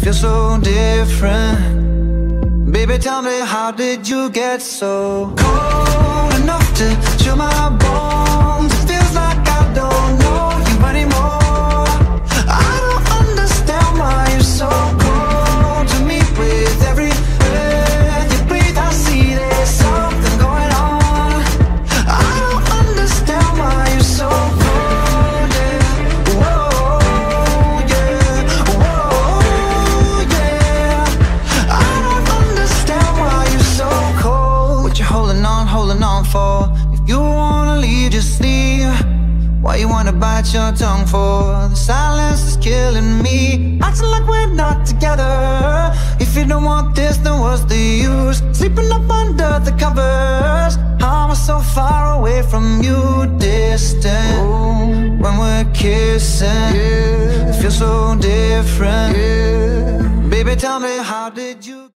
feels so different. Baby, tell me, how did you get so cold enough holding on, for? If you wanna leave, just leave. Why you wanna bite your tongue for? The silence is killing me. Acting like we're not together. If you don't want this, then what's the use? Sleeping up under the covers. How am I so far away from you, distant? When we're kissing, it feels so different. Baby, tell me, how did you?